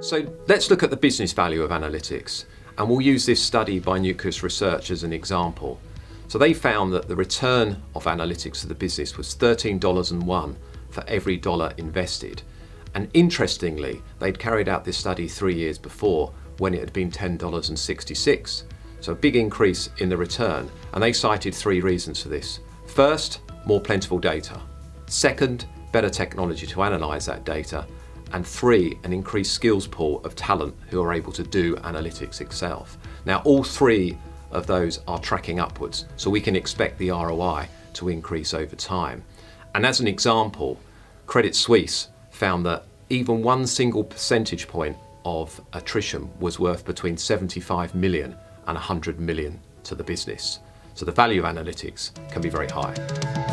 So let's look at the business value of analytics, and we'll use this study by Nucleus Research as an example. So they found that the return of analytics to the business was $13.01 for every dollar invested. And interestingly, they'd carried out this study three years before when it had been $10.66. So a big increase in the return, and they cited three reasons for this. First, more plentiful data. Second, better technology to analyse that data and three, an increased skills pool of talent who are able to do analytics itself. Now, all three of those are tracking upwards, so we can expect the ROI to increase over time. And as an example, Credit Suisse found that even one single percentage point of attrition was worth between 75 million and 100 million to the business. So the value of analytics can be very high.